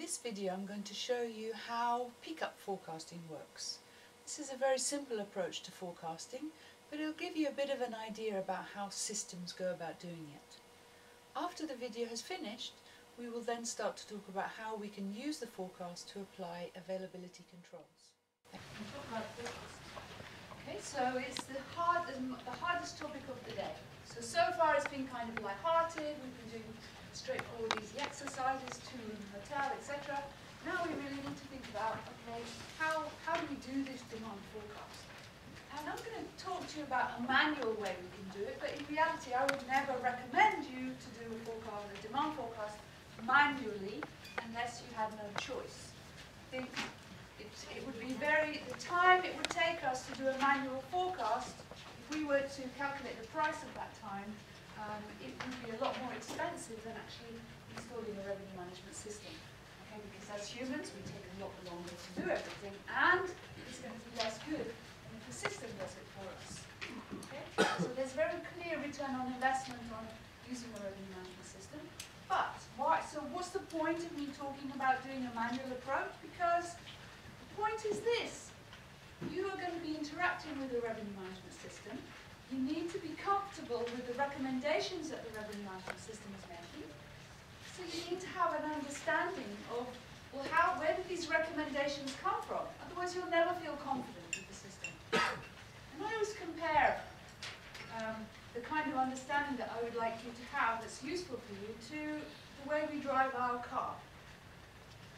this video I'm going to show you how pickup forecasting works. This is a very simple approach to forecasting but it'll give you a bit of an idea about how systems go about doing it. After the video has finished we will then start to talk about how we can use the forecast to apply availability controls. Okay, so it's the, hard, the hardest topic of the day. So, so far it's been kind of light-hearted, we've been doing straightforward easy exercises, two-room hotel, etc. Now we really need to think about, okay, how, how do we do this demand forecast? And I'm going to talk to you about a manual way we can do it, but in reality I would never recommend you to do a forecast, a demand forecast manually unless you had no choice. Think it, it would be very, the time it would take us to do a manual forecast, if we were to calculate the price of that time, um, it would be a lot more expensive than actually installing a revenue management system. Okay, because as humans, we take a lot longer to do everything, and it's going to be less good if the system does it for us. Okay? So there's very clear return on investment on using a revenue management system. But why? So what's the point of me talking about doing a manual approach? Because the point is this: you are going to be interacting with a revenue management system you need to be comfortable with the recommendations that the revenue management system is making. So you need to have an understanding of, well, how, where did these recommendations come from? Otherwise you'll never feel confident with the system. And I always compare um, the kind of understanding that I would like you to have that's useful for you to the way we drive our car.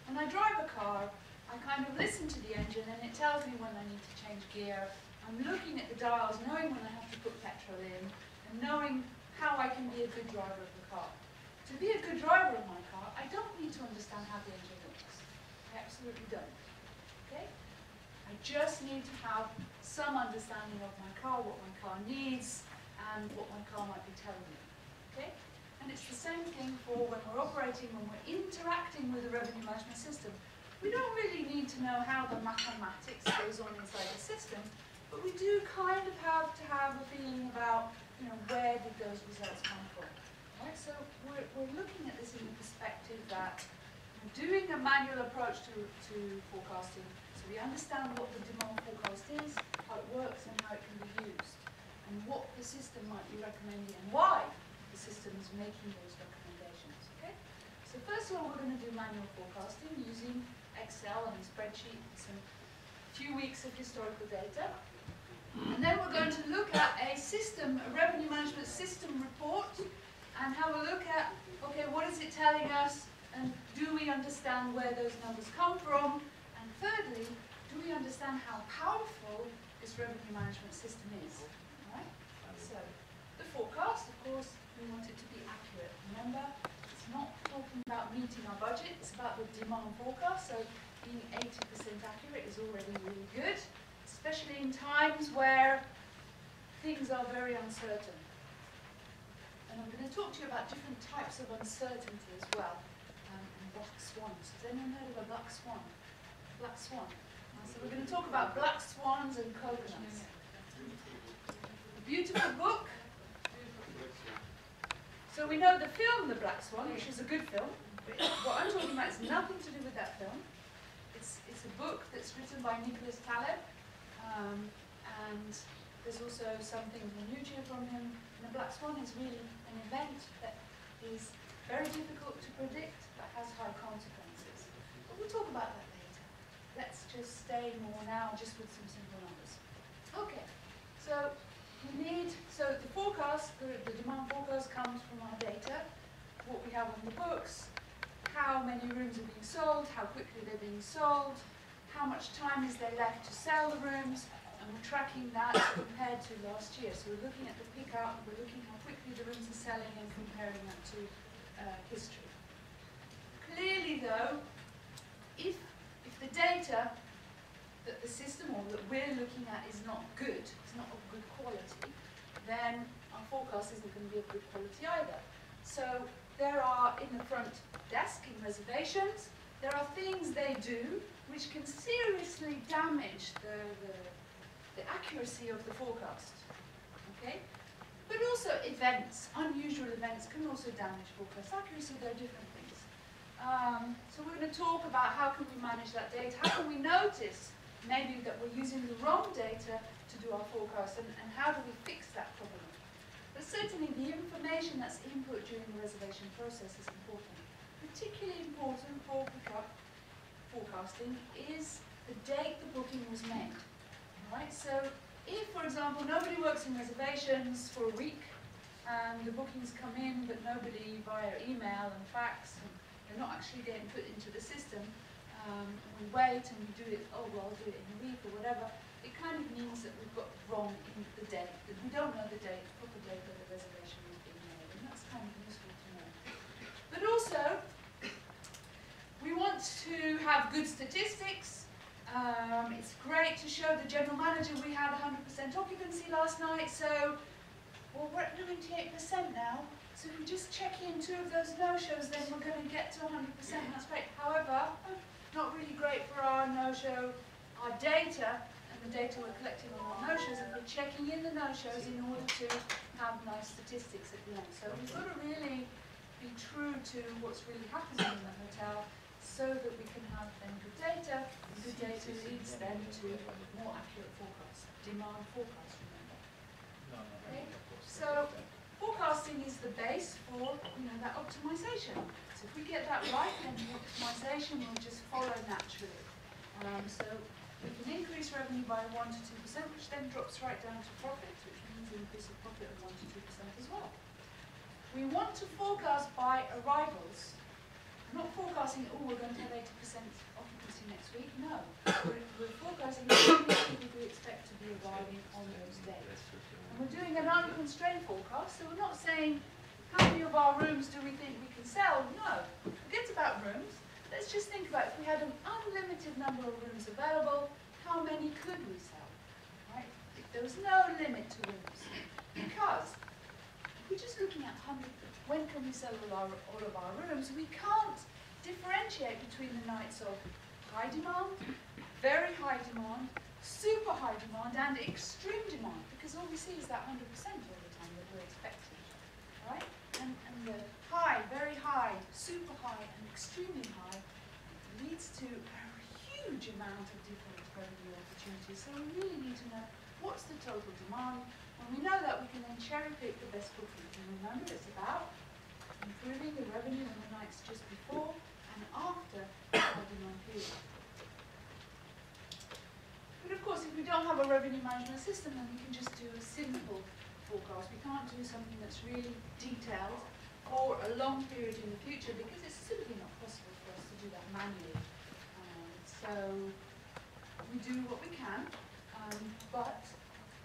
When I drive a car, I kind of listen to the engine and it tells me when I need to change gear, I'm looking at the dials, knowing when I have to put petrol in, and knowing how I can be a good driver of the car. To be a good driver of my car, I don't need to understand how the engine works. I absolutely don't. Okay? I just need to have some understanding of my car, what my car needs, and what my car might be telling me. Okay? And it's the same thing for when we're operating, when we're interacting with the revenue management system. We don't really need to know how the mathematics goes on inside the system, but we do kind of have to have a feeling about, you know, where did those results come from. Right? So we're, we're looking at this in the perspective that we're doing a manual approach to, to forecasting, so we understand what the demand forecast is, how it works and how it can be used, and what the system might be recommending and why the system is making those recommendations. Okay? So first of all, we're going to do manual forecasting using Excel and a spreadsheet and some few weeks of historical data. And then we're going to look at a system, a revenue management system report, and have a look at, okay, what is it telling us, and do we understand where those numbers come from? And thirdly, do we understand how powerful this revenue management system is? Right? So, the forecast, of course, we want it to be accurate. Remember, it's not talking about meeting our budget, it's about the demand forecast, so being 80% accurate is already really good especially in times where things are very uncertain. And I'm going to talk to you about different types of uncertainty as well, um, and black swans. Has anyone heard of a black swan? Black swan. So we're going to talk about black swans and coconuts. A beautiful book. So we know the film The Black Swan, which is a good film. But what I'm talking about is nothing to do with that film. It's, it's a book that's written by Nicholas Taleb, um, and there's also something on YouTube from him. And the Black Swan is really an event that is very difficult to predict, but has high consequences. But we'll talk about that later. Let's just stay more now, just with some simple numbers. Okay, so we need, so the forecast, the, the demand forecast comes from our data, what we have on the books, how many rooms are being sold, how quickly they're being sold, how much time is there left to sell the rooms, and we're tracking that compared to last year. So we're looking at the pick up, we're looking how quickly the rooms are selling and comparing that to uh, history. Clearly though, if, if the data that the system or that we're looking at is not good, it's not of good quality, then our forecast isn't going to be of good quality either. So there are in the front desk in reservations, there are things they do which can seriously damage the, the, the accuracy of the forecast. Okay? But also events, unusual events can also damage forecast accuracy, they're different things. Um, so we're going to talk about how can we manage that data, how can we notice maybe that we're using the wrong data to do our forecast, and, and how do we fix that problem. But certainly the information that's input during the reservation process is important. Particularly important for pickup forecasting is the date the booking was made. Right? So if, for example, nobody works in reservations for a week, and the bookings come in, but nobody via email and fax, and they're not actually getting put into the system, um, we wait and we do it, oh, well, I'll do it in a week or whatever, it kind of means that we've got wrong in the date, that we don't know the date, proper date that the reservation was being made, and that's kind of useful to know. But also, we want to have good statistics. Um, it's great to show the general manager we had 100% occupancy last night, so well, we're at 98% now. So if we just check in two of those no-shows, then we're going to get to 100%. That's great. However, not really great for our no-show, our data, and the data we're collecting on our no-shows, and we're checking in the no-shows in order to have nice statistics at the end. So we've got to really be true to what's really happening in the hotel so that we can have then good data, and good data leads then to more accurate forecasts, demand forecasts, remember. Okay. So forecasting is the base for you know that optimization. So if we get that right, then the optimization will just follow naturally. Um, so we can increase revenue by one to two percent, which then drops right down to profit, which means an increase of profit of one to two percent as well. We want to forecast by arrivals. Not forecasting, oh, we're going to have 80% occupancy next week. No. We're, we're forecasting how many people we expect to be arriving on those days. And we're doing an unconstrained forecast, so we're not saying how many of our rooms do we think we can sell? No. Forget about rooms. Let's just think about if we had an unlimited number of rooms available, how many could we sell? Right? There was no limit to rooms. Because we're just looking at 100, when can we sell all, our, all of our rooms, we can't differentiate between the nights of high demand, very high demand, super high demand, and extreme demand, because all we see is that 100% all the time that we're expecting, right? And, and the high, very high, super high, and extremely high leads to a huge amount of different revenue opportunities. So we really need to know what's the total demand. When we know that, we can then cherry pick the best bookings. And remember, it's about improving the revenue on the nights just before and after the demand period. But of course, if we don't have a revenue management system, then we can just do a simple forecast. We can't do something that's really detailed for a long period in the future because it's simply not possible for us to do that manually. Um, so we do what we can, um, but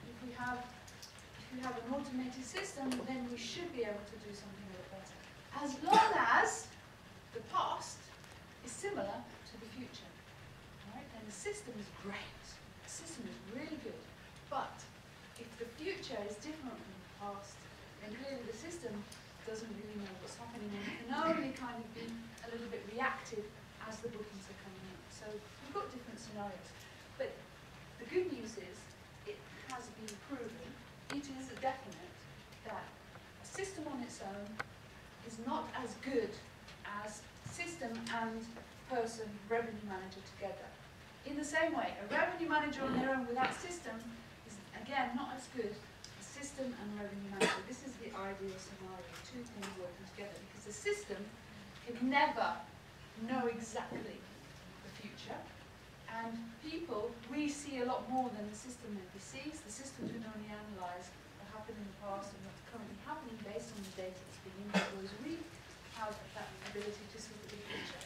if we have we have an automated system, then we should be able to do something a bit better. As long as the past is similar to the future. Right? Then the system is great. The system is really good. But if the future is different from the past, then clearly the system doesn't really know what's happening and can only kind of be a little bit reactive as the bookings are coming in. So we've got different scenarios. But the good news is it has been proven, it is definite, that a is not as good as system and person revenue manager together. In the same way, a revenue manager on their own without system is again not as good as system and revenue manager. This is the ideal scenario, two things working together because the system can never know exactly the future and people, we see a lot more than the system maybe sees. The system can only analyse happened in the past and what's currently happening based on the data that's being input, whereas we have that ability to see the big picture.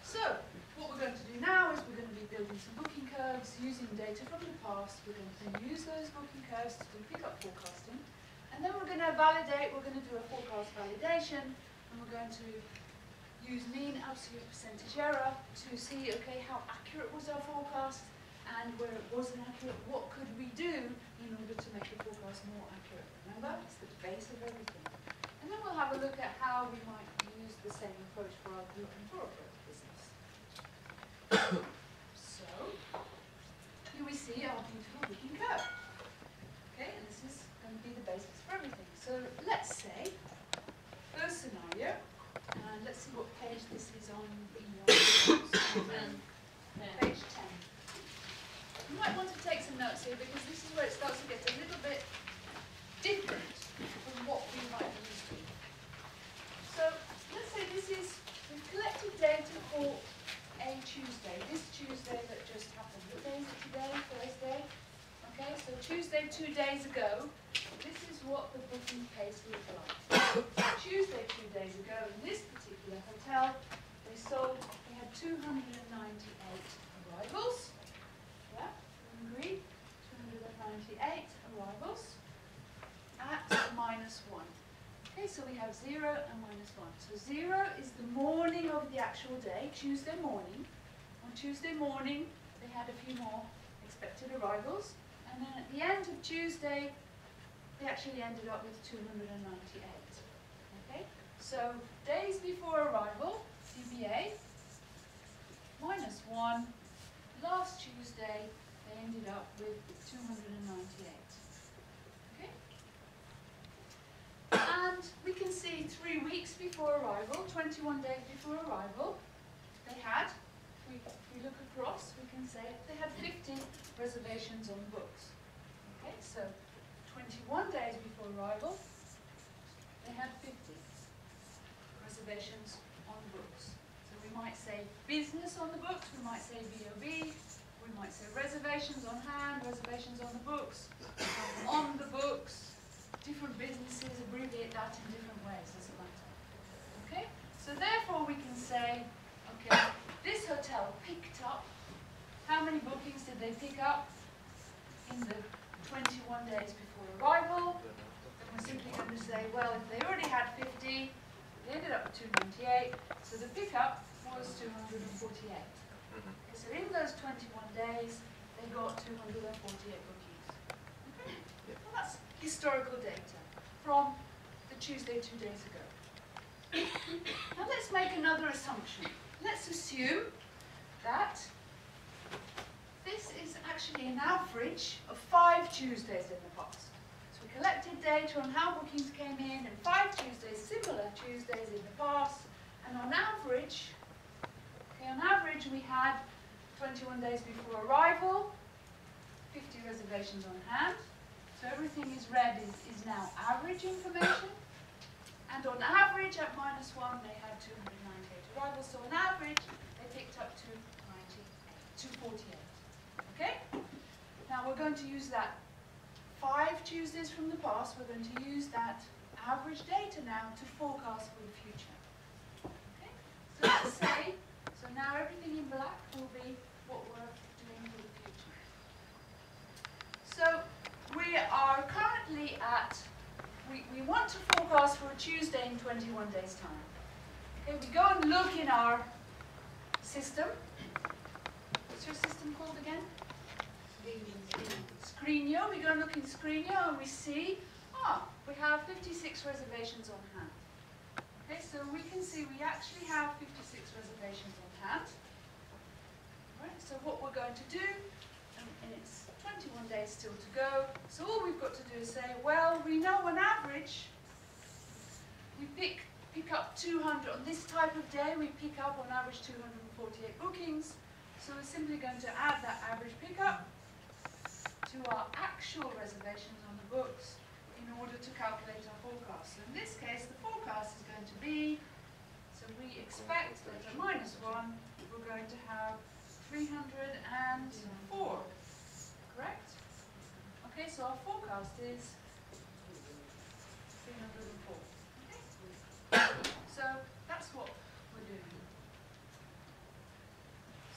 So, what we're going to do now is we're going to be building some booking curves using data from the past. We're going to use those booking curves to do pickup forecasting. And then we're going to validate, we're going to do a forecast validation, and we're going to use mean absolute percentage error to see, okay, how accurate was our forecast, and where it wasn't accurate, what could we do in order to make the forecast more accurate? Remember, it's the base of everything. And then we'll have a look at how we might use the same approach for our group and operator business. so, here we see our beautiful booking curve. Okay, and this is going to be the basis for everything. So let's say, first scenario, and let's see what page This is on the 10. You might want to take some notes here because this is where it starts to get a little bit different from what we might be used to. So let's say this is, we've collected data for a Tuesday, this Tuesday that just happened. What day is it today? Thursday? Okay, so Tuesday two days ago, this is what the booking pace looked like. Tuesday two days ago, in this particular hotel, they sold, they had 298 arrivals. Yeah, agree? 298 arrivals at minus 1. Okay, so we have 0 and minus 1. So 0 is the morning of the actual day, Tuesday morning. On Tuesday morning, they had a few more expected arrivals. And then at the end of Tuesday, they actually ended up with 298. Okay, so days before arrival, DBA, minus 1. Last Tuesday, they ended up with 298. Okay? And we can see three weeks before arrival, 21 days before arrival, they had, if we, if we look across, we can say they had 50 reservations on books. Okay, so 21 days before arrival, they had 50 reservations on books. So we might say business on the books, we might say we might say reservations on hand, reservations on the books, on the books, different businesses abbreviate that in different ways, doesn't matter. Okay? So therefore we can say, okay, this hotel picked up, how many bookings did they pick up in the 21 days before arrival? Then we're simply going to say, well, if they already had 50, they ended up with 298, so the pickup was 248. So in those 21 days, they got 248 bookings. Okay? Well, that's historical data from the Tuesday two days ago. now let's make another assumption. Let's assume that this is actually an average of five Tuesdays in the past. So we collected data on how bookings came in and five Tuesdays, similar Tuesdays in the past, and on average, okay, on average we had 21 days before arrival, 50 reservations on hand, so everything is red is, is now average information. And on average, at minus 1, they had 298 arrivals. So on average, they picked up 248. Okay? Now we're going to use that five Tuesdays from the past. We're going to use that average data now to forecast for the future. Okay? So let's say, so now everything in black will be what we're doing for the future. So we are currently at, we, we want to forecast for a Tuesday in 21 days time. Okay, we go and look in our system. What's your system called again? Screenio. We go and look in Screenio and we see, ah, we have 56 reservations on hand. Okay, so we can see we actually have 56 reservations on hand. Right, so what we're going to do, 21 days still to go. So all we've got to do is say, well, we know on average, we pick, pick up 200, on this type of day, we pick up on average 248 bookings. So we're simply going to add that average pickup to our actual reservations on the books in order to calculate our forecast. So in this case, the forecast is going to be, so we expect that at minus 1, we're going to have 304 correct? Okay, so our forecast is 304. Okay? So that's what we're doing.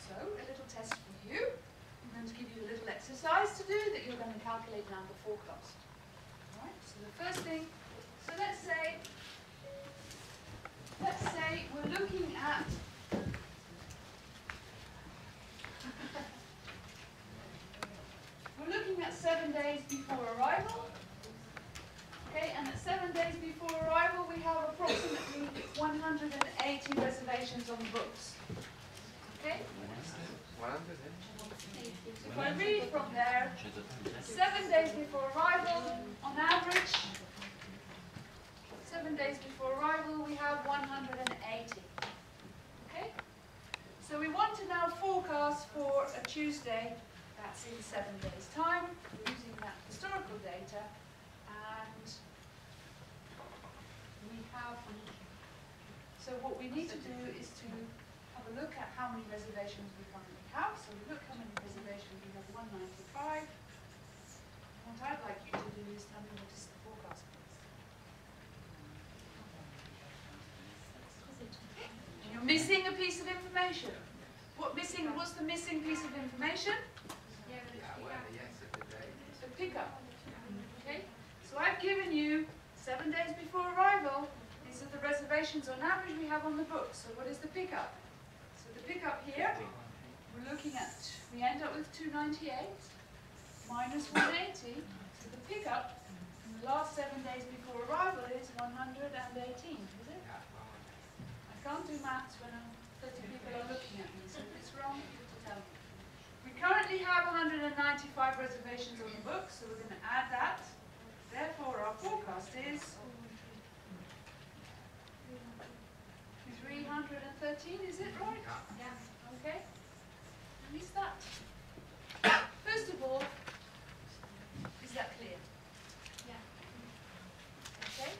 So, a little test for you. I'm going to give you a little exercise to do that you're going to calculate now the forecast. Alright, so the first thing, so let's say, let's say we're looking at seven days before arrival. Okay, and at seven days before arrival, we have approximately 180 reservations on the books. Okay? If I read from there, seven days before arrival, on average, seven days before arrival, we have 180. Okay? So we want to now forecast for a Tuesday that's in seven days' time, using that historical data, and we have, so what we need to do is to have a look at how many reservations we currently have. So we look how many reservations we have, 195. What I'd like you to do is tell me what is the forecast, please. You're missing a piece of information. What missing? What's the missing piece of information? Pickup. Okay. So I've given you seven days before arrival. These are the reservations on average we have on the books. So what is the pickup? So the pickup here, we're looking at. We end up with 298 minus 180. So the pickup in the last seven days before arrival is 118. Is it? I can't do maths when I'm 30 people are looking at me, so if it's wrong, you have to tell me. We currently have 195 reservations on the book, so we're going to add that. Therefore, our forecast is 313, is it right? Yeah. Okay. And is that? First of all, is that clear? Yeah. Okay.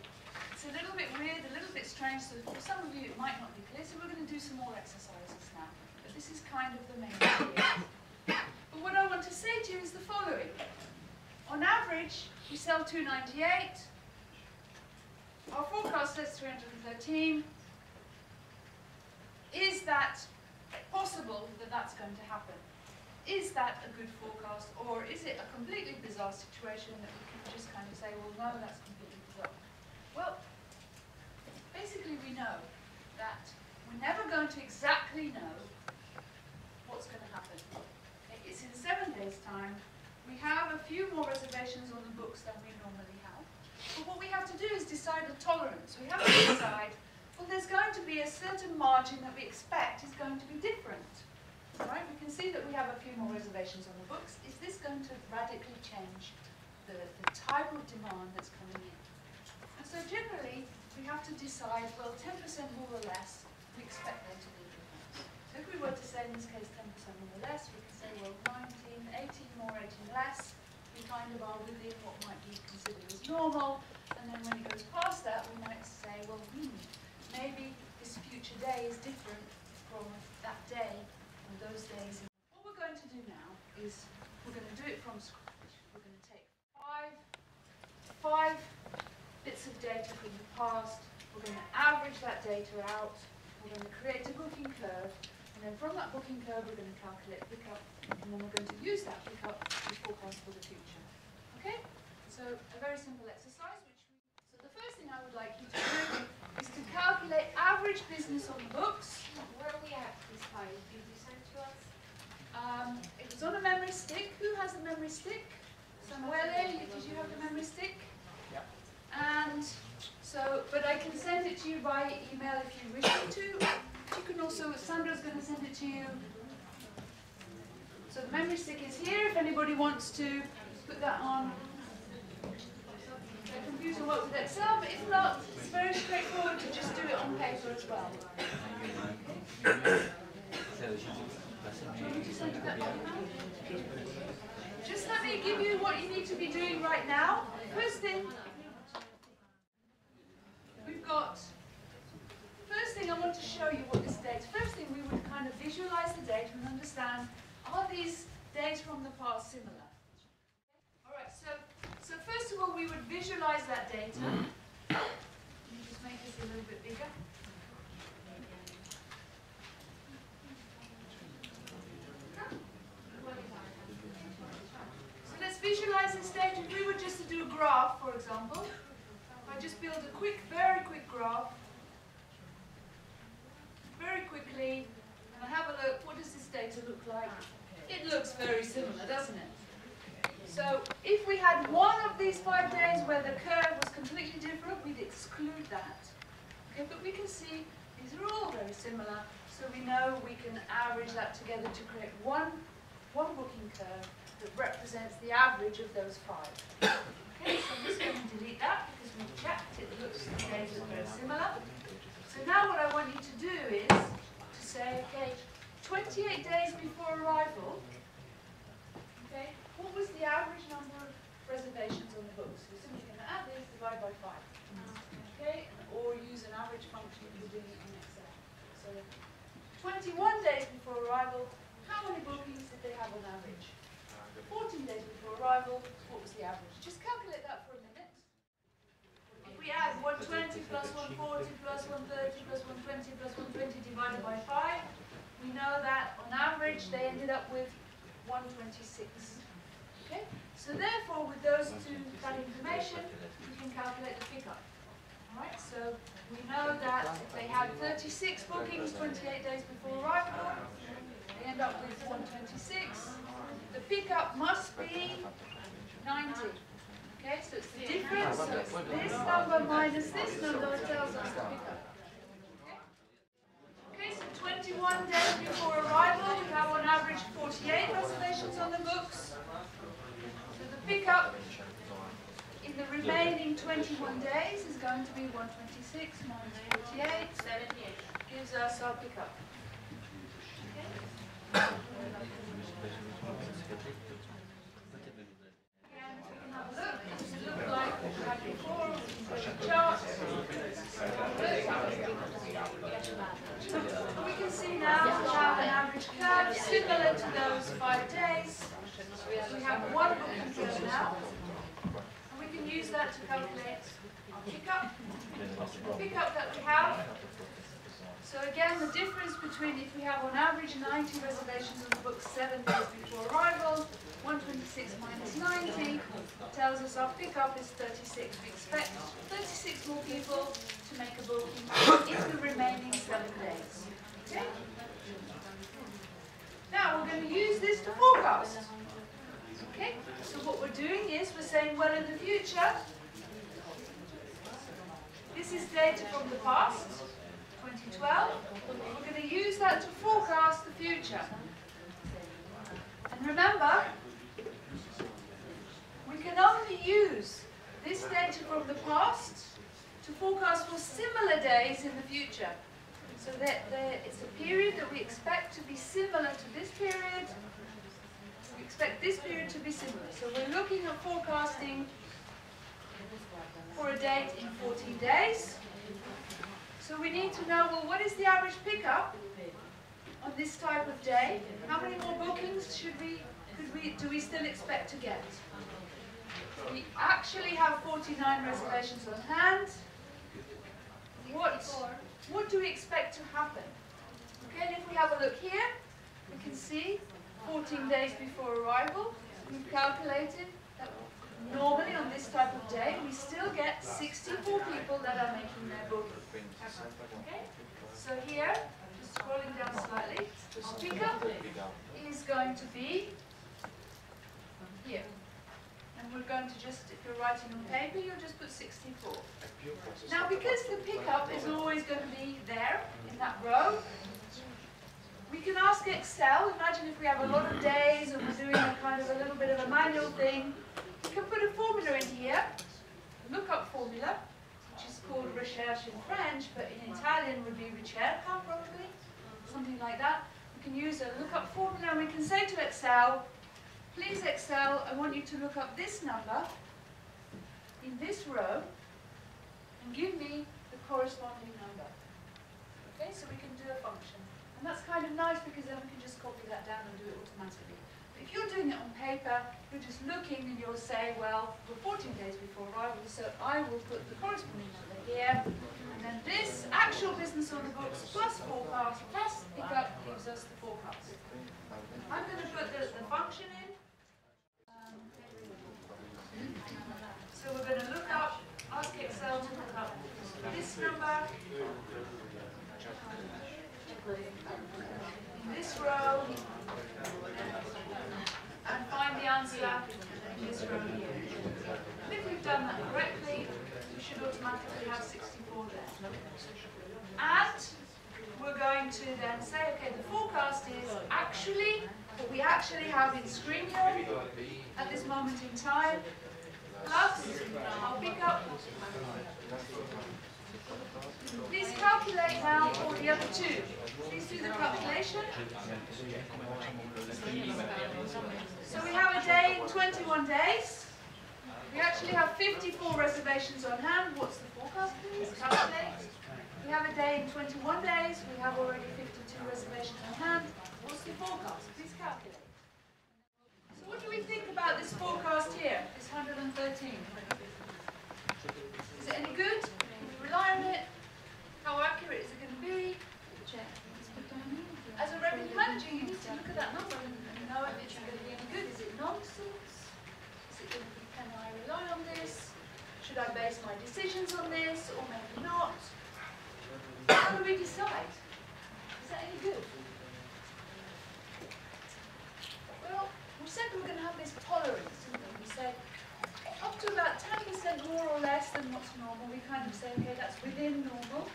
It's a little bit weird, a little bit strange, so for some of you it might not be clear, so we're going to do some more exercises now. But this is kind of the main idea. But what I want to say to you is the following. On average, we sell 298. Our forecast says 313. Is that possible that that's going to happen? Is that a good forecast, or is it a completely bizarre situation that we can just kind of say, well, no, that's completely bizarre? Well, basically we know that we're never going to exactly know what's going to happen. Okay, It's in seven days' time. We have a few more reservations on the books than we normally have. But what we have to do is decide a tolerance. We have to decide, well, there's going to be a certain margin that we expect is going to be different. Right? We can see that we have a few more reservations on the books. Is this going to radically change the, the type of demand that's coming in? And so generally, we have to decide, well, 10% more or less, we expect there to be difference. So if we were to say in this case 10% more or less, we can say, well, 19, 18 more, 18 less, we kind of are within what might be considered as normal. And then when it goes past that, we might say, well, hmm, maybe this future day is different from that day and those days. What we're going to do now is we're going to do it from scratch. We're going to take five, five bits of data from the past. We're going to average that data out. We're going to create a booking curve. And then from that booking curve, we're going to calculate pickup. And then we're going to use that pickup to forecast for the future. Okay? So a very simple exercise. Which we, so the first thing I would like you to do is to calculate average business on the books. Where are we at this time? Did you send to us? Um, it was on a memory stick. Who has a memory stick? Samuele, did you have the memory stick? Yeah. And so, but I can send it to you by email if you wish me to. You can also, Sandra's going to send it to you. So the memory stick is here if anybody wants to put that on their computer work with Excel, but if not, it's very straightforward to just do it on paper as well. Do you want me to send you that? Just let me give you what you need to be doing right now. First thing, we've got, thing I want to show you what this data, first thing we would kind of visualize the data and understand, are these days from the past similar? Alright, so, so first of all we would visualize that data. Let me just make this a little bit bigger. So let's visualize this data. If we were just to do a graph, for example, if I just build a quick, very quick graph, very quickly, and I have a look, what does this data look like? It looks very similar, doesn't it? So if we had one of these five days where the curve was completely different, we'd exclude that. Okay, but we can see these are all very similar, so we know we can average that together to create one, one booking curve that represents the average of those five. Okay, so I'm just going to delete that because we've checked it looks the data look very similar. So now what I want you to do is to say, okay, 28 days before arrival, okay, what was the average number of reservations on the books? You're simply going to add this, divide by 5. Okay, or use an average function if you're doing it in Excel. So 21 days before arrival, how many bookings did they have on average? 14 days before arrival, what was the average? Just calculate that for a minute. If we add 120 plus 140 plus 130 plus 120 plus 120 divided by 5, we know that on average they ended up with 126. Okay? So therefore, with those two, that information, we can calculate the pickup. Alright, so we know that if they had 36 bookings 28 days before arrival, they end up with 126. The pickup must be 90. Okay, so it's the difference, so it's this number minus this number tells us the pickup. Okay, so 21 days before arrival, we have on average 48 reservations on the books. So the pickup in the remaining 21 days is going to be 126 minus 48, gives us our pickup. Okay? Again, we can have a look. Does it look like what we had before? We can go to charts. We can see now we have an average curve similar to those five days. We have one booking curve now. And we can use that to calculate our pickup. Pickup that we have. So again, the difference between if we have on average 90 reservations on the book seven days before arrival, 126 minus 90 tells us our pickup is 36. We expect 36 more people to make a booking in the remaining seven days. Okay? Now we're going to use this to forecast. Okay? So what we're doing is we're saying, well, in the future, this is data from the past, 2012. We're going to use that to forecast the future. And remember, we can only use this data from the past to forecast for similar days in the future. So that there, it's a period that we expect to be similar to this period. Expect this period to be similar. So we're looking at forecasting for a date in 14 days. So we need to know, well, what is the average pickup on this type of day? How many more bookings should we, could we, do we still expect to get? We actually have 49 reservations on hand. What, what do we expect to happen? Okay, and if we have a look here, we can see 14 days before arrival, we've calculated that normally on this type of day, we still get 64 people that are making their booking. Okay, so here, just scrolling down slightly, the pickup is going to be here. And we're going to just, if you're writing on paper, you'll just put 64. Now, because the pickup is always going to be there in that row, we can ask Excel, imagine if we have a lot of days and we're doing a kind of a little bit of a manual thing, we can put a formula in here, a lookup formula, which is called recherche in French, but in Italian would be ricerca probably, something like that. We can use a lookup formula and we can say to Excel, please Excel, I want you to look up this number in this row and give me the corresponding number. Okay, so we can do a function. And that's kind of nice because then we can just copy that down and do it automatically. But if you're doing it on paper, you're just looking and you'll say, well, we're 14 days before arrival, so I will put the corresponding number here. And then this actual business on the books plus forecast plus pickup gives us the forecast. I'm going to put the, the function in. So we're going to look up, ask Excel to look up this number this row and find the answer in this row here. And if we've done that correctly, we should automatically have 64 there. And we're going to then say, okay, the forecast is actually what we actually have in Screenio at this moment in time, plus our pickup. Please calculate now for the other two. Please do the calculation. So we have a day in 21 days. We actually have 54 reservations on hand. What's the forecast, please? Calculate. We have a day in 21 days. We have already 52 reservations on hand. What's the forecast? Please calculate. So what do we think about this forecast here, this 113? Is it any good? Rely on it? How accurate is it going to be? As a revenue manager, you need to look at that number and and know if it's going to be any good. Is it nonsense? Is it going to be, can I rely on this? Should I base my decisions on this or maybe not? How do we decide? Is that any good? Well, we said we were going to have this tolerance, didn't we? We said up to about 10% more or less than what's normal, we kind of say, okay, that's within normal.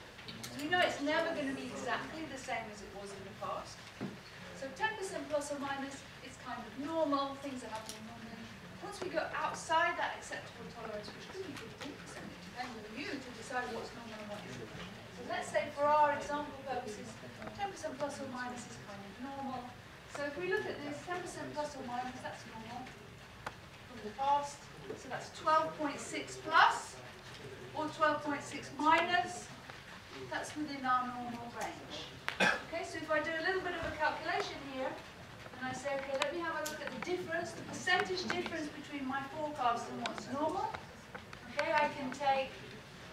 So we know it's never going to be exactly the same as it was in the past. So 10% plus or minus is kind of normal, things are happening normally. Once we go outside that acceptable tolerance, which could be 15%, it depends on you to decide what's normal and what isn't. So let's say for our example purposes, 10% plus or minus is kind of normal. So if we look at this, 10% plus or minus, that's normal from the past. So that's 12.6 plus or 12.6 minus. That's within our normal range. Okay, so if I do a little bit of a calculation here, and I say, okay, let me have a look at the difference, the percentage difference between my forecast and what's normal. Okay, I can take,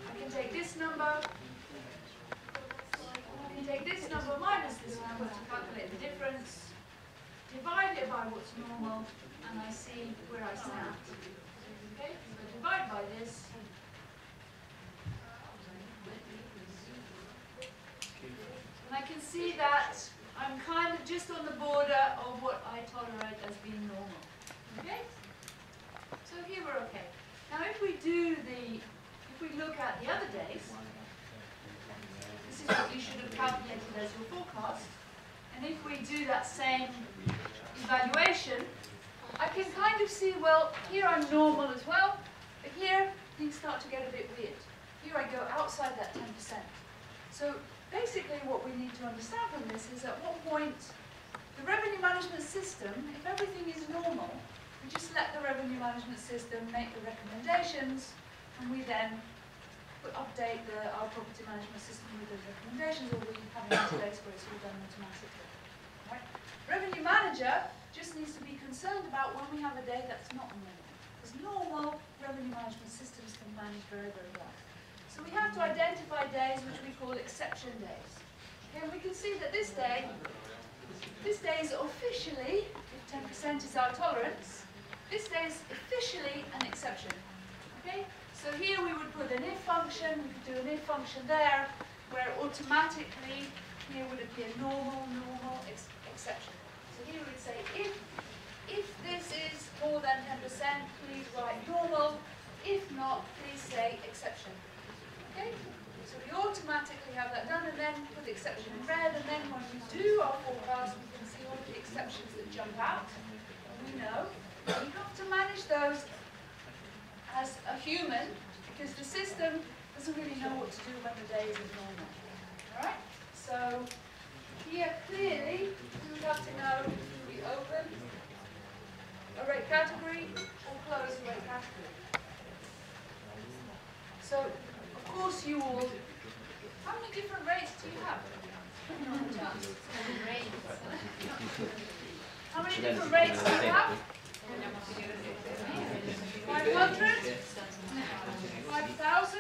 I can take this number, I can take this number minus this number to calculate the difference, divide it by what's normal, and I see where I stand. Okay, so divide by this. And I can see that I'm kind of just on the border of what I tolerate as being normal. Okay? So here we're okay. Now if we do the, if we look at the other days, this is what you should have calculated as your forecast. And if we do that same evaluation, I can kind of see, well, here I'm normal as well, but here things start to get a bit weird. Here I go outside that 10%. So basically what we need to understand from this is at what point the revenue management system, if everything is normal, we just let the revenue management system make the recommendations and we then update the, our property management system with those recommendations or we have an interface where it's all done automatically. Right? Revenue manager just needs to be concerned about when we have a day that's not normal. Because normal revenue management systems can manage very, very well. So we have to identify days which we call exception days. And we can see that this day, this day is officially, if 10% is our tolerance, this day is officially an exception. Okay, so here we would put an if function, we could do an if function there, where automatically here would appear normal, normal, ex exception. So here we would say if, if this is more than 10%, please write normal. If not, please say exception. Okay? So we automatically have that done and then put the exception red and then when we do our forecast we can see all the exceptions that jump out. And we know we have to manage those as a human because the system doesn't really know what to do when the day isn't normal. Alright? So here clearly we would have to know if we open a rate category or close a rate category. So, course you all, how many different rates do you have? How many different rates do you have? 500? 5,000?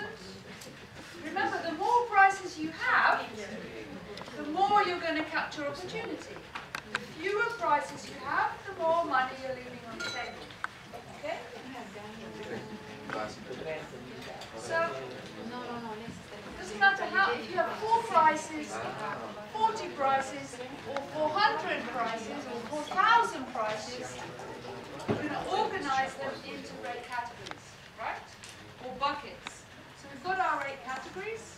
Remember, the more prices you have, the more you're going to capture opportunity. The fewer prices you have, the more money you're leaving on the table. Okay? So, doesn't you have four prices, 40 prices, or 400 prices, or 4,000 prices, going to organize them into rate categories, right? Or buckets. So we've got our rate categories.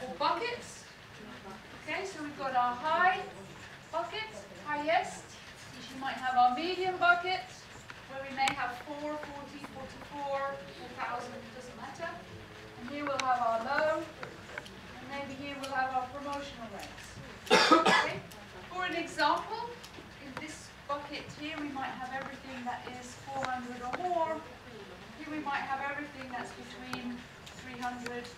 Or buckets. Okay, so we've got our high bucket, highest. You might have our medium bucket, where we may have 4, 40, 44, 4,000, doesn't matter. And here we'll have our low, and maybe here we'll have our promotional rates. Okay? For an example, in this bucket here we might have everything that is 400 or more. Here we might have everything that's between 300,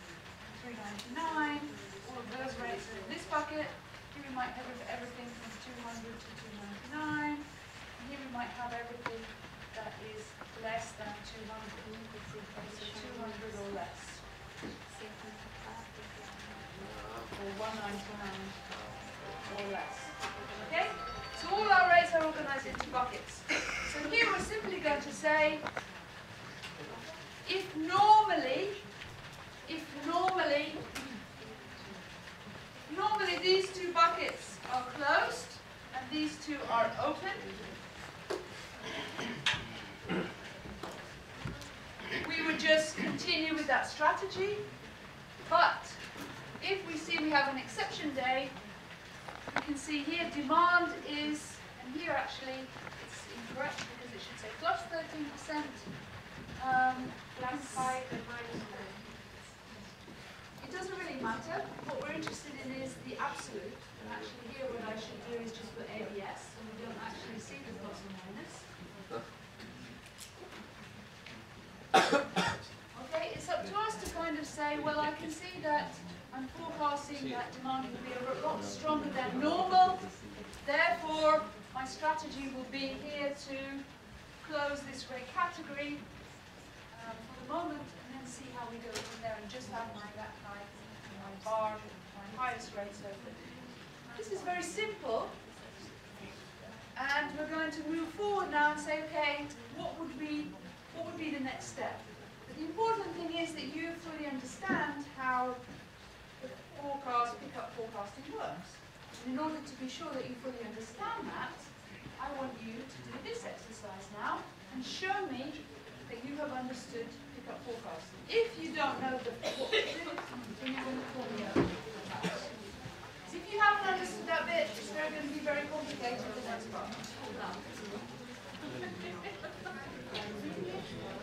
399, all of those rates are in this bucket. Here we might have everything from 200 to 299. And here we might have everything that is less than 200, so 200 or less, or 199 or less. Okay? So all our rates are organized into buckets. So here we're simply going to say, if normally, if normally, normally these two buckets are closed and these two are open, we would just continue with that strategy. But if we see we have an exception day, we can see here demand is, and here actually it's incorrect because it should say plus 13%. Um, Plus five and minus nine. it doesn't really matter. What we're interested in is the absolute. And actually here what I should do is just put ABS, so we don't actually see the plus or minus. Okay, it's up to us to kind of say, well, I can see that I'm that demand will be a lot stronger than normal. Therefore, my strategy will be here to close this rate category um, for the moment and then see how we go from there and just my that height, my bar, my highest rate. So This is very simple. And we're going to move forward now and say, okay, what would be what would be the next step? But the important thing is that you fully understand how forecast, pickup forecasting works. And in order to be sure that you fully understand that, I want you to do this exercise now and show me that you have understood pickup forecasting. If you don't know the, what to do, then you're going to call me up. So if you haven't understood that bit, it's very going to be very complicated the next part.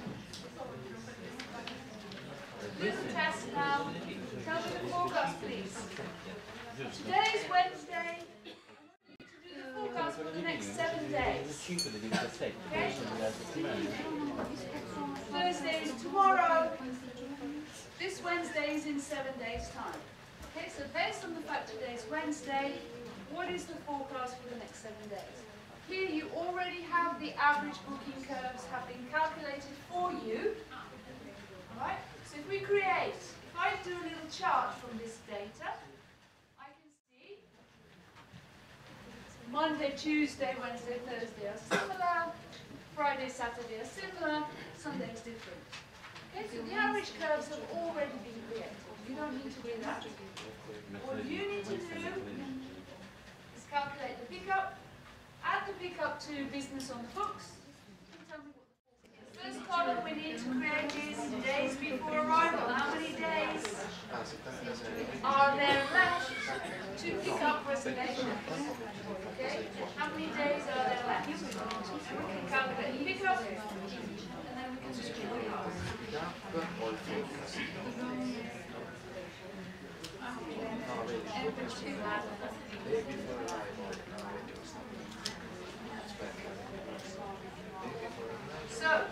Do the test now. Tell me the forecast, please. Today is Wednesday. To do the forecast for the next seven days. Okay? Thursday is tomorrow. This Wednesday is in seven days' time. Okay, so based on the fact today is Wednesday, what is the forecast for the next seven days? Here you already have the average booking curves have been calculated for you. Alright, so if we create, if I do a little chart from this data, I can see Monday, Tuesday, Wednesday, Thursday are similar, Friday, Saturday are similar, Sunday is different. Okay, so the average curves have already been created. You don't need to do that. All you need to do is calculate the pickup, add the pickup to business on the books. and tell me what the we need to create is days before arrival. How many days are there left to pick up reservations? Okay, how many days are there left? We can calculate the pickup, and then we can just do it. So,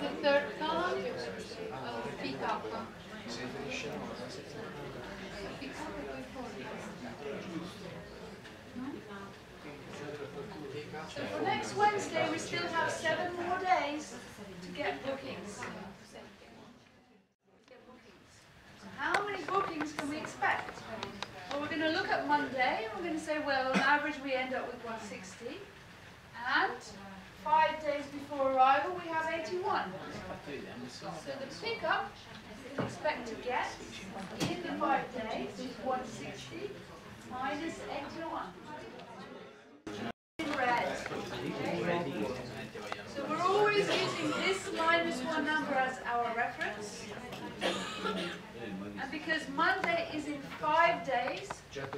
the third column? Oh, pickup. So for next Wednesday, we still have seven more days to get bookings. Get bookings. So how many bookings can we expect? Well, we're going to look at Monday, and we're going to say, well, on average, we end up with 160. And five days before arrival, we have 81. So the pickup we expect to get in the five days is 160 minus 81. In red. So we're always using this minus one number as our reference. And because Monday is in five days,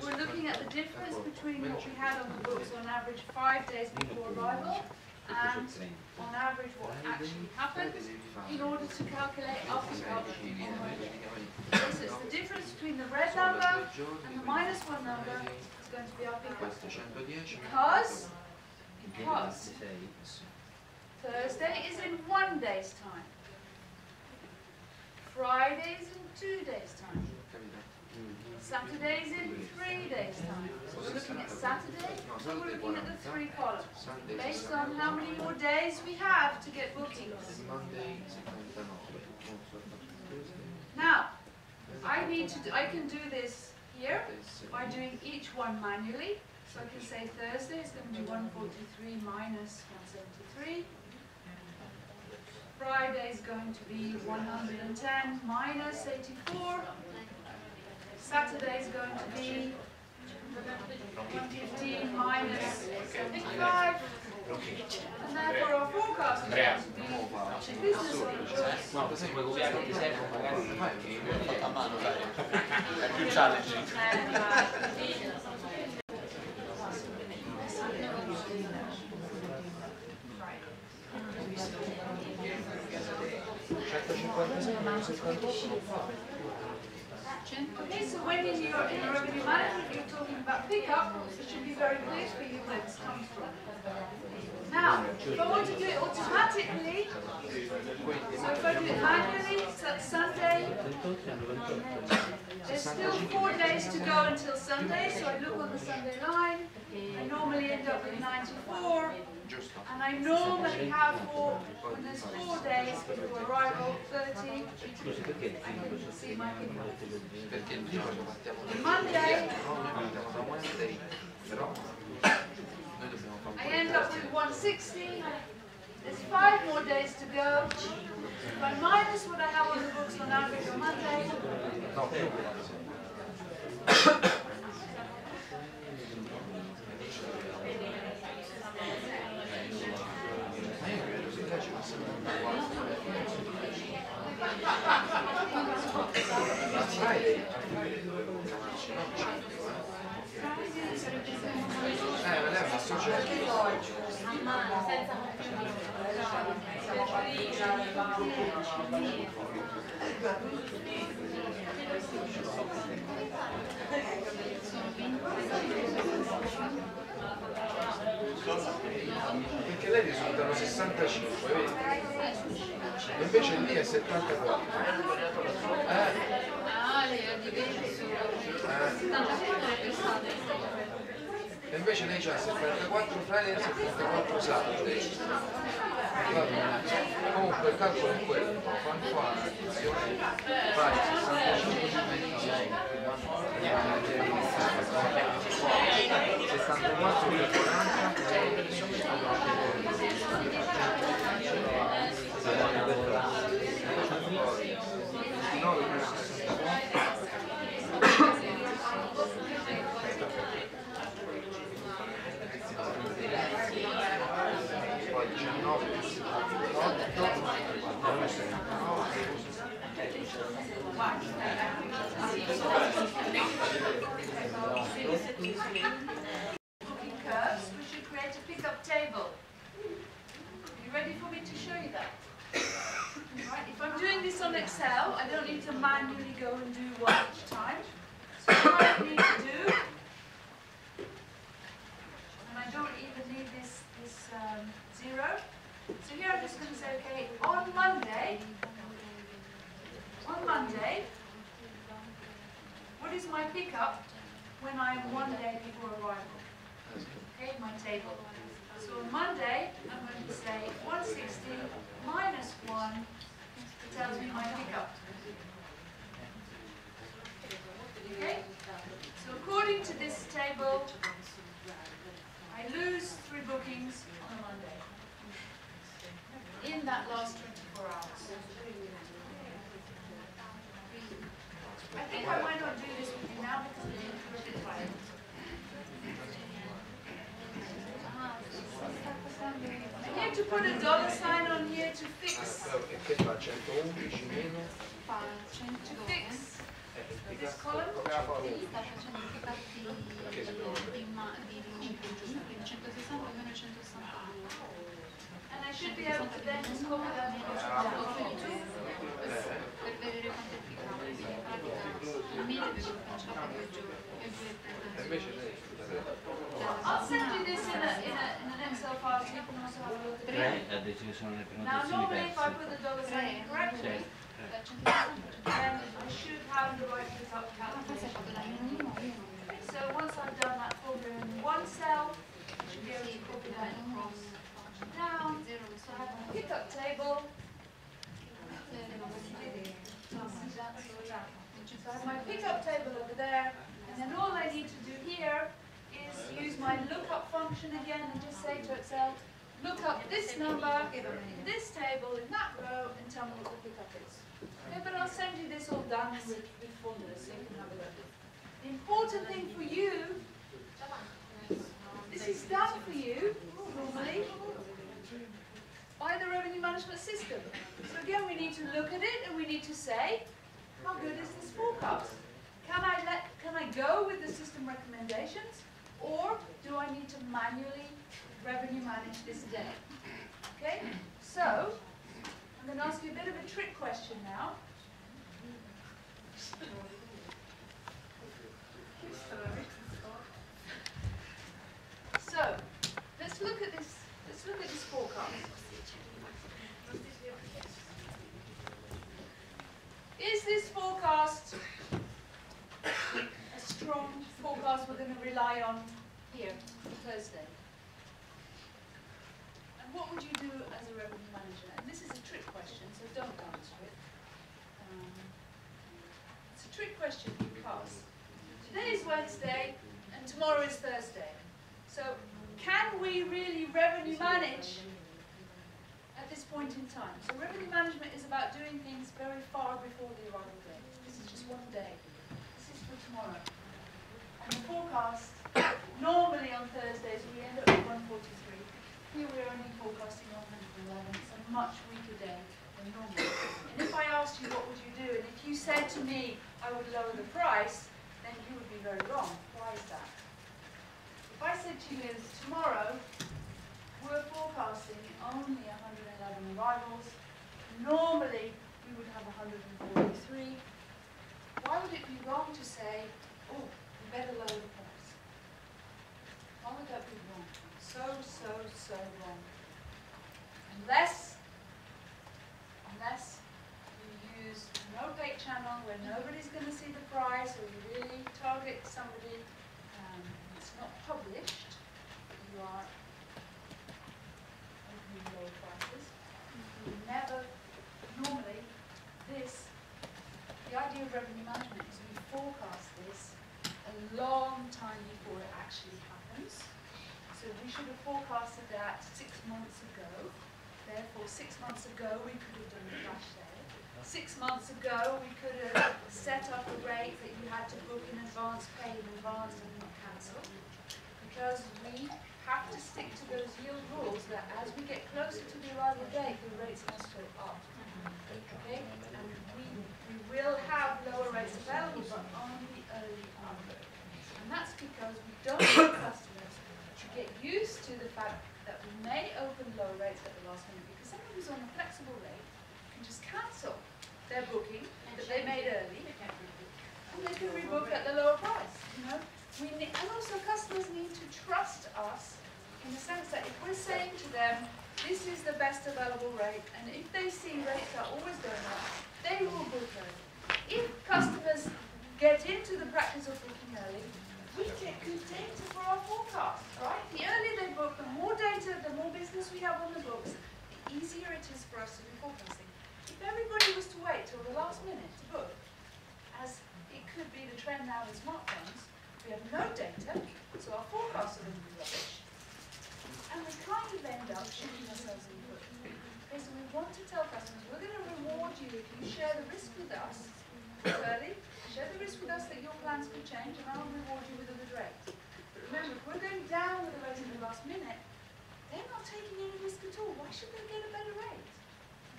we're looking at the difference between what we had on the books on average five days before arrival and on average what actually happened in order to calculate our pickup on Monday. Okay, so it's the giorni, And the minus one number is going to be our pickup. questo è 110. Because, because Thursday is in one day's time. Friday is in two days' time. Saturdays in three days' time. So we're looking at Saturday, so we're looking at the three columns. Based on how many more days we have to get bookings. Now, I need to, I can do this here by doing each one manually. So I can say Thursday is going to be 143 minus 173. Friday is going to be 110 minus 84. Saturday is going to be 115 minus 75. And therefore our forecast is going to be business orders. No, se vuoi copiare che ti magari a mano, dai. È più challenging. Okay, so when in your, in your revenue management you're talking about pickup, it should be very clear for you where this comes from. Now, if I want to do it automatically, so if I do it manually, so Sunday, there's still four days to go until Sunday, so I look on the Sunday line, I normally end up with 94, giusto. and I normally have for, when there's four days before arrival, 30, I can see my solito Monday, I end up with 160. There's five more days to go. If I minus what I have on the books on average on Monday, Perché lei risultano 65, vedi? Invece lì è 74. Eh, ha eh. 74 è pesante. E invece lei c'ha 74 Friday e 74 Saturday comunque il calcolo è quello quando fa la dizione fai 65 64 per 40 curves, we should create a pickup table. You ready for me to show you that? If I'm doing this on Excel, I don't need to manually go and do one each time. So what I need to do, and I don't even need this, this zero. So here I'm just going to say, okay, on Monday, on Monday, what is my pickup when I'm one day before arrival? Okay, my table. So on Monday, I'm going to say 160 minus 1 it tells me my pickup. Okay? So according to this table, I lose three bookings. In that last 24 hours. I think I might not do this with you now because I'm a bit tired. I need to put a dollar sign on here to fix, e che fa 111 meno Fa to fix eh, this column. I should be able to then just copy that into Per vedere quanto è pick up, quindi in pratica 1000 quello che facciamo due giorni, due invece lei scusate, I'll send you this in, a, in, a, in an Excel file so you can also have a look. At it. ha detto che sono le Now, normally if I put the dollar sign correctly, then I should have the right result forse calculation. fatto da meno 1 1. So once I've done that formula in one cell, I should be able to copy that across down. 0 So I have my pickup table. So I have my pickup table over there, and then all I need to do here is use my lookup function again and just say to Excel, look up this number, in this table, in that row, and tell me what the pickup is. Okay, but I'll send you this all done with, with formulas so you can have a look. The important thing for you, this is done for you normally by the revenue management system. So again, we need to look at it and we need to say, how good is this forecast? Can I let, can I go with the system recommendations or do I need to manually revenue manage this day? Okay, so I'm going to ask you a bit of a trick question now. So, let's look at this, let's look at this forecast. Is this forecast a strong forecast we're going to rely on here, Thursday? And what would you do as a revenue manager? And this is a trick question, so don't answer it. Um, it's a trick question because today is Wednesday and tomorrow is Thursday. So can we really revenue manage this point in time? So revenue management is about doing things very far before the arrival date. This is just one day. This is for tomorrow. And the forecast, normally on Thursdays, we end up with 143. Here we're only forecasting 111. It's a much weaker day than normal. And if I asked you what would you do, and if you said to me I would lower the price, then you would be very wrong. Why is that? If I said to you is tomorrow, we're forecasting only 111 arrivals. Normally, we would have 143. Why would it be wrong to say, oh, we better lower the price? Why would that be wrong? So, so, so wrong. Unless you use an opaque channel where nobody's going to see the price, or you really target somebody um, it's not published, you are opening low prices. You never, normally, this, the idea of revenue management is we forecast this a long time before it actually happens. So we should have forecasted that six months ago. Therefore, six months ago, we could have done a flash sale. Six months ago, we could have set up a rate that you had to book in advance, pay in advance, and not cancel. Because we have to stick to those yield rules that as we get closer to the arrival date, the rates must go up. Okay? And we, we will have lower rates available, but on. And that's because we don't want customers to get used to the fact that we may open low rates at the last minute, because someone who's on a flexible rate can just cancel their booking that they made early, and they can rebook at the lower price, you know? We need, and also customers need to trust us in the sense that if we're saying to them, this is the best available rate, and if they see rates are always going up, they will book early. If customers get into the practice of booking early, data for our forecast, right? The earlier they book, the more data, the more business we have on the books, the easier it is for us to do forecasting. If everybody was to wait till the last minute to book, as it could be the trend now in smartphones, we have no data, so our forecasts are going to be rubbish. And we kind of end up shooting ourselves in the foot. So we want to tell customers, we're going to reward you if you share the risk with us early, share the risk with us that your plans could change, and I'll reward you with a good rate. But remember, if we're going down with the rate at the last minute, they're not taking any risk at all. Why should they get a better rate?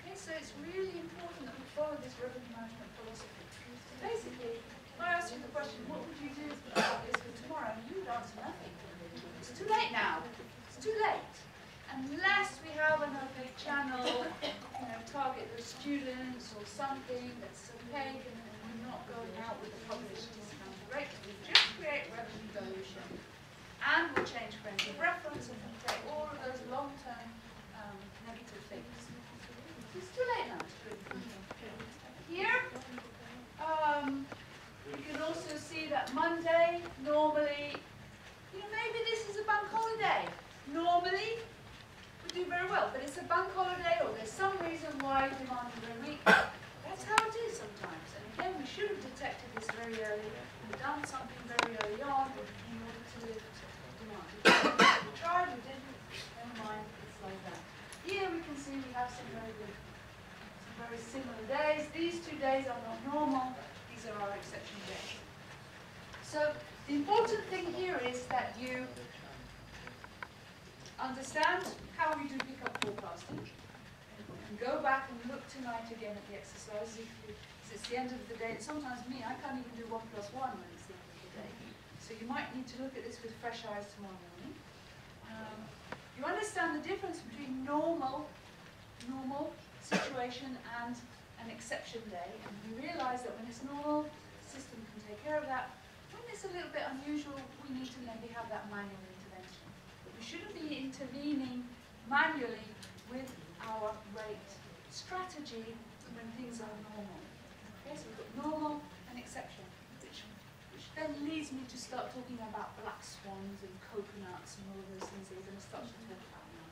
Okay, so it's really important that we follow this revenue management philosophy. So basically, if I ask you the question, what would you do about this for tomorrow? You would answer nothing. It's too late now. It's too late. Unless we have another channel, you know, target the students or something that's opaque and, and not going out with the published discounted rate. We just create revenue dilution and we'll change frames of reference and we create all of those long-term um, negative things. It's too late now Here, um, you can also see that Monday normally, you know, maybe this is a bank holiday. Normally, we do very well, but it's a bank holiday or there's some reason why demand is very weak. That's how it is sometimes. Again, we should have detected this very early and done something very early on in order to demand. We tried, we didn't, never mind, it's like that. Here we can see we have some very good, some very similar days. These two days are not normal, these are our exception days. So the important thing here is that you understand how we do pickup forecasting. And go back and look tonight again at the exercises if you, it's the end of the day. And sometimes me, I can't even do one plus one when it's the end of the day. So you might need to look at this with fresh eyes tomorrow morning. Um, you understand the difference between normal, normal situation and an exception day. And you realise that when it's normal, the system can take care of that. When it's a little bit unusual, we need to maybe have that manual intervention. But we shouldn't be intervening manually with our rate strategy when things are normal. So we've got normal and exception, which, which then leads me to start talking about black swans and coconuts and all those things that we're going to start to talk about now.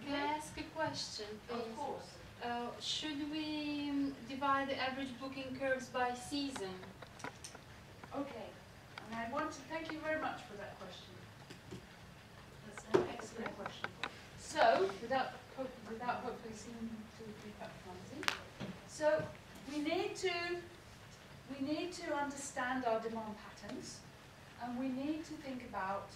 Can I ask a question, Of course. Uh, should we um, divide the average booking curves by season? Okay, and I want to thank you very much for that question. That's an excellent question. So, without, without hopefully seeming to be patronizing, so we need to, we need to understand our demand patterns, and we need to think about,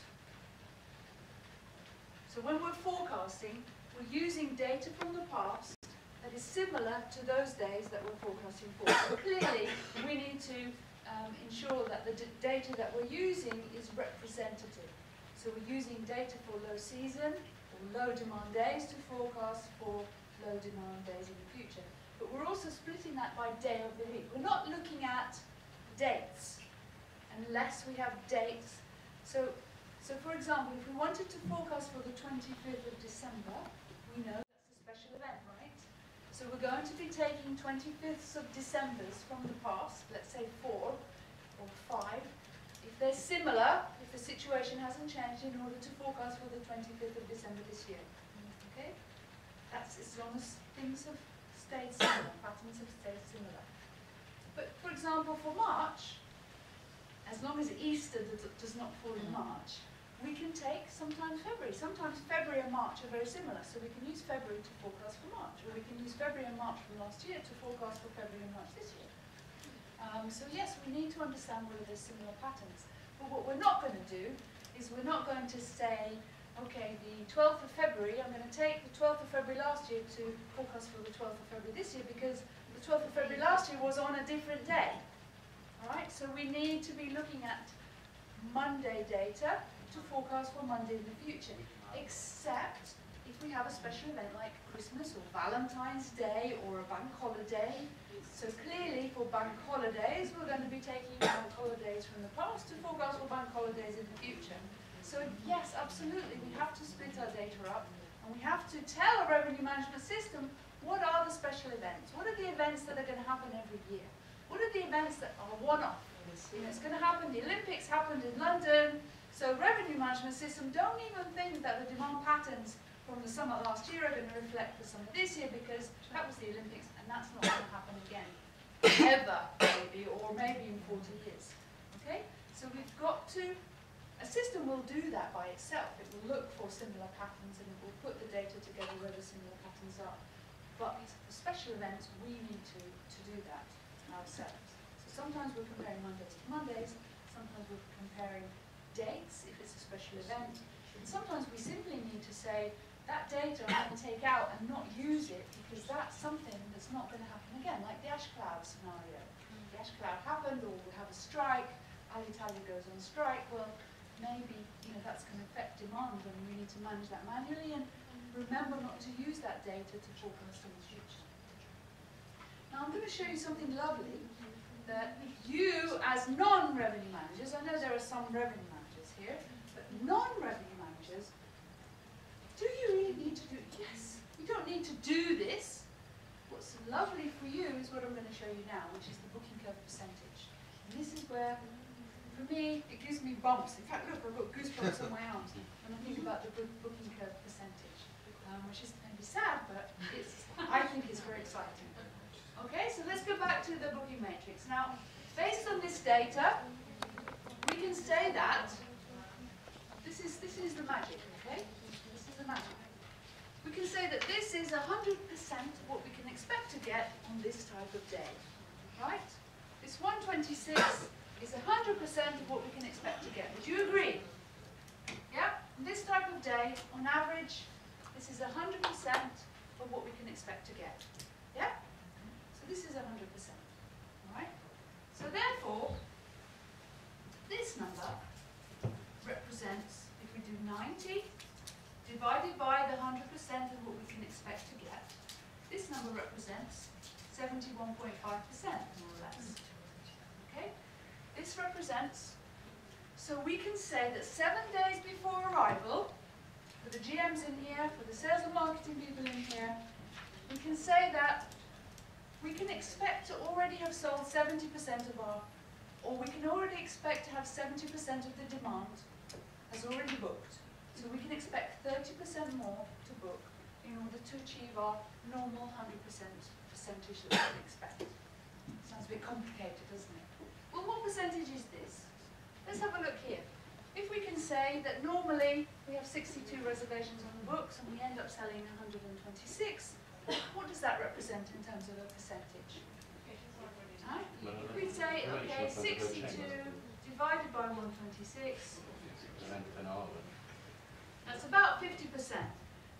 so when we're forecasting, we're using data from the past that is similar to those days that we're forecasting for. So clearly, we need to um, ensure that the data that we're using is representative. So we're using data for low season or low demand days to forecast for low demand days in the future. But we're also splitting that by day of the week. We're not looking at dates unless we have dates. So, so for example, if we wanted to forecast for the 25th of December, we know that's a special event, right? So we're going to be taking 25ths of Decembers from the past, let's say four or five. If they're similar, if the situation hasn't changed, in order to forecast for the 25th of December this year. Okay? That's as long as things have stayed similar, patterns have stayed similar. But for example, for March, as long as Easter does, not fall in March, we can take sometimes February. Sometimes February and March are very similar, so we can use February to forecast for March, or we can use February and March from last year to forecast for February and March this year. Um, so yes, we need to understand whether there's similar patterns. But what we're not going to do is we're not going to say, okay, the 12th of February, I'm going to take the 12th of February last year to forecast for the 12th of February this year because the 12th of February last year was on a different day. All right, so we need to be looking at Monday data to forecast for Monday in the future, except if we have a special event like Christmas or Valentine's Day or a bank holiday. So clearly for bank holidays, we're going to be taking bank holidays from the past to forecast for bank holidays in the future. So yes, absolutely, we have to split our data up and we have to tell a revenue management system what are the special events? What are the events that are going to happen every year? What are the events that are one-off? You know, it's going to happen, the Olympics happened in London, so revenue management system, don't even think that the demand patterns from the summer last year are going to reflect the summer this year because that was the Olympics and that's not going to happen again. Ever, maybe, or maybe in 40 years. Okay? So we've got to, a system will do that by itself. It will look for similar patterns and it will put the data together where the similar patterns are. But for special events, we need to, to do that ourselves. So sometimes we're comparing Mondays to Mondays, sometimes we're comparing dates if it's a special event, and sometimes we simply need to say, that data I'm going to take out and not use it because that's something that's not going to happen again, like the ash cloud scenario. The ash cloud happened, or we have a strike, Alitalia goes on strike, well, maybe you know that's going to affect demand and we need to manage that manually and remember not to use that data to forecast in the future. Now I'm going to show you something lovely that you as non-revenue managers, I know there are some revenue managers here, but non-revenue managers, do you really need to do Yes, you don't need to do this. What's lovely for you is what I'm going to show you now, which is the booking curve percentage. And this is where, for me, it gives me bumps. In fact, look, I've got goosebumps on my arms when I think about the booking curve percentage. um, which is maybe sad, but it's, I think it's very exciting. Okay, so let's go back to the booking matrix. Now, based on this data, we can say that this is this is the magic, okay? This is the magic. We can say that this is 100% of what we can expect to get on this type of day, right? This 126 is 100% of what we can expect to get. Would you agree? Yeah? On this type of day, on average, this is 100% of what we can expect to get. Yeah? So this is 100%. Alright? So therefore, this number represents, if we do 90 divided by the 100% of what we can expect to get, this number represents 71.5% more or less. Okay? This represents, so we can say that seven days before arrival, for the GMs in here, for the sales and marketing people in here, we can say that we can expect to already have sold 70% of our, or we can already expect to have 70% of the demand has already booked. So we can expect 30% more to book in order to achieve our normal 100% percentage that we expect. Sounds a bit complicated, doesn't it? Well, what percentage is this? Let's have a look here. If we can say that normally we have 62 reservations on the books and we end up selling 126, what does that represent in terms of a percentage? Huh? If we say, okay, 62 divided by 126, that's about 50%.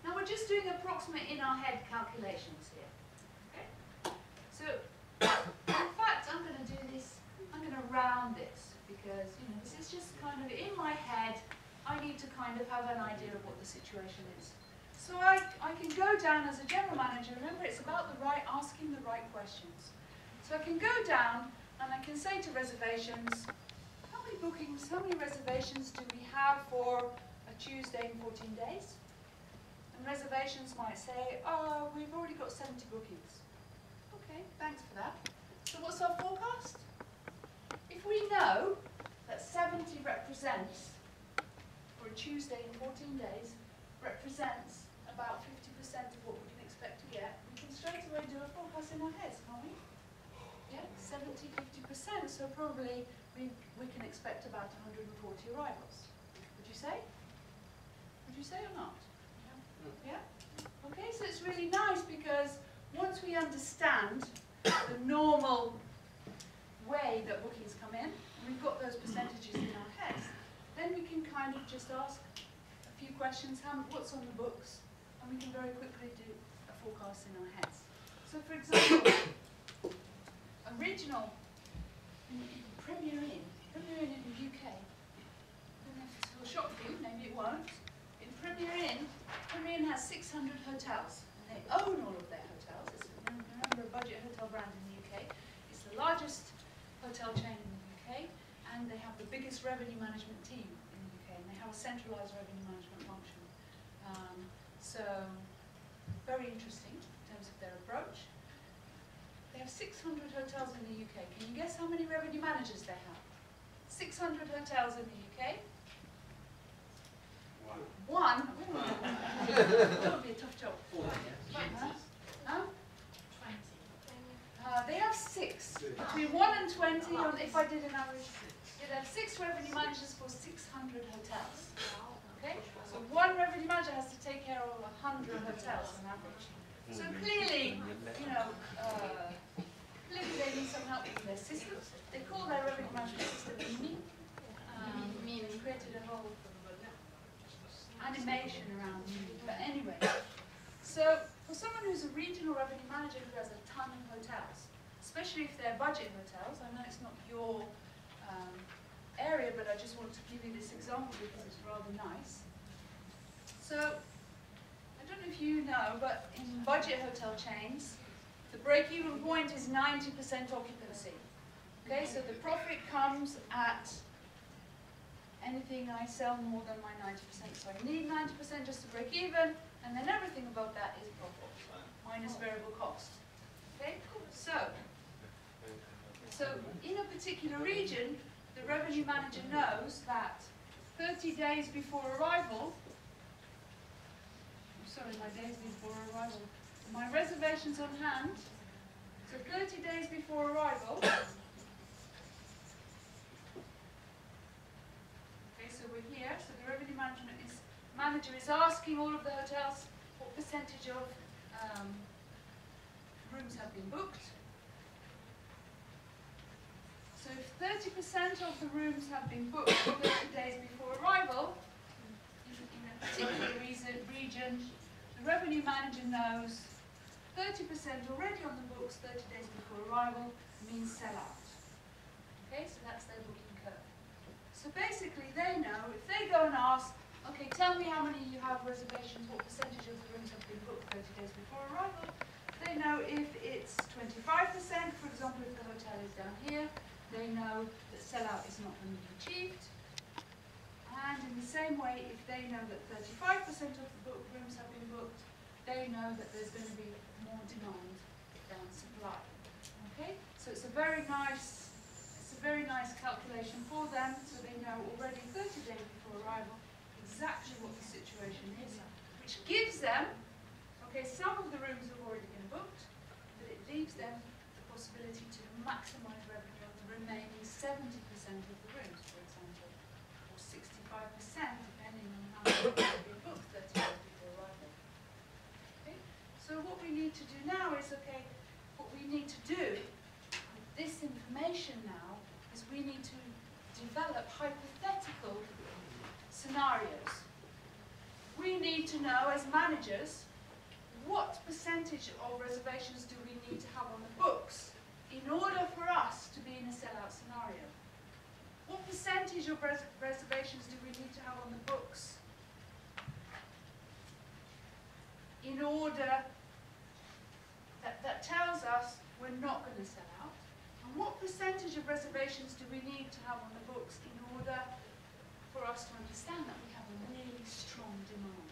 Now we're just doing approximate in our head calculations here. Okay? So, in fact, I'm going to do this, I'm going to round this because, you know, this is just kind of in my head. I need to kind of have an idea of what the situation is. So I, I can go down as a general manager. Remember, it's about the right, asking the right questions. So I can go down and I can say to reservations, how many bookings, how many reservations do we have for a Tuesday in 14 days? And reservations might say, oh, we've already got 70 bookings. Okay, thanks for that. So what's our forecast? We know that 70 represents, for a Tuesday in 14 days, represents about 50% of what we can expect to get, we can straight away do a forecast in our heads, can't we? Yeah, 70, 50%, so probably we, we can expect about 140 arrivals. Would you say? Would you say or not? Yeah? Okay, so it's really nice because once we understand the normal way that bookings come in, and we've got those percentages in our heads, then we can kind of just ask a few questions, how, what's on the books, and we can very quickly do a forecast in our heads. So for example, original in, in Premier Inn, Premier Inn in the UK, I don't know if this will shock you, maybe it won't. In Premier Inn, Premier Inn has 600 hotels, and they own all of their hotels. It's, a budget hotel brand in the UK. It's the largest hotel chain in the UK, and they have the biggest revenue management team in the UK, and they have a centralised revenue management function. Um, so, very interesting in terms of their approach. They have 600 hotels in the UK. Can you guess how many revenue managers they have? 600 hotels in the UK. One. Ooh. that would be a tough job. Huh? Huh? Uh, they have six. Between one and 20, on, if I did an average, you'd have six revenue managers for 600 hotels. Okay? So one revenue manager has to take care of 100 hotels on average. So clearly, you know, uh, clearly they need some help with their systems. They call their revenue management system MIMI. Um, and created a whole animation around MIMI. But anyway, so for someone who's a regional revenue manager who has a ton of hotels, especially if they're budget hotels, I know it's not your um, area, but I just want to give you this example because it's rather nice. So, I don't know if you know, but in budget hotel chains, the break-even point is 90% occupancy. Okay, so the profit comes at anything I sell more than my 90%. So I need 90% just to break even, and then everything above that is profit, minus variable cost. Okay, so, so in a particular region, the revenue manager knows that 30 days before arrival, sorry, my days before arrival. My reservations on hand, so 30 days before arrival. Okay, so we're here, so the revenue management is, manager is asking all of the hotels what percentage of um, rooms have been booked. So if 30% of the rooms have been booked 30 days before arrival, in, a particular region, the revenue manager knows 30% already on the books 30 days before arrival means sell out. Okay, so that's their booking curve. So basically they know, if they go and ask, okay, tell me how many you have reservations, what percentage of the rooms have been booked 30 days before arrival, they know if it's 25%, for example, if the hotel is down here, they know that sellout is not going to be achieved. And in the same way, if they know that 35% of the book rooms have been booked, they know that there's going to be more demand than supply. Okay? So it's a very nice, it's a very nice calculation for them, so they know already 30 days before arrival exactly what the situation is, which gives them, okay, some of the rooms have already been booked, but it leaves them the possibility to maximise revenue of the remaining 70% of the rooms, for example, or 65% depending on how many booked 30 days before. Okay? So what we need to do now is, okay, what we need to do with this information now is we need to develop hypothetical scenarios. We need to know as managers what percentage of reservations do we need to have on the books in order for us to be in a sellout scenario. What percentage of res reservations do we need to have on the books in order that, that tells us we're not going to sell out? And what percentage of reservations do we need to have on the books in order for us to understand that we have a really strong demand?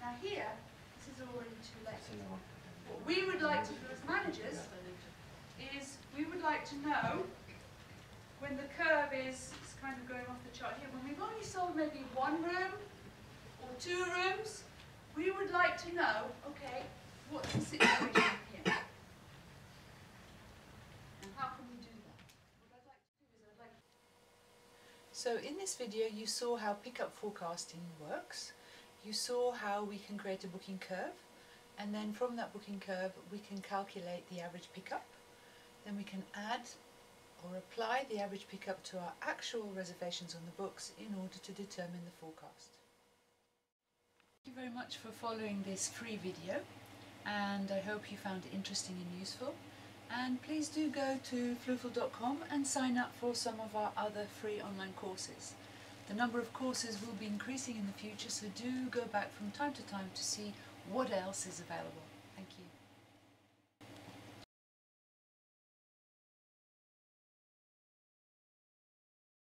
Now here, this is already too late. What we would like to do as managers is we would like to know when the curve is, kind of going off the chart here, when we've only sold maybe one room or two rooms, we would like to know, okay, what's the situation here? And how can we do that? So in this video you saw how pickup forecasting works. You saw how we can create a booking curve and then from that booking curve we can calculate the average pickup. Then we can add or apply the average pickup to our actual reservations on the books in order to determine the forecast. Thank you very much for following this free video and I hope you found it interesting and useful. And please do go to floofl.com and sign up for some of our other free online courses. The number of courses will be increasing in the future, so do go back from time to time to see what else is available.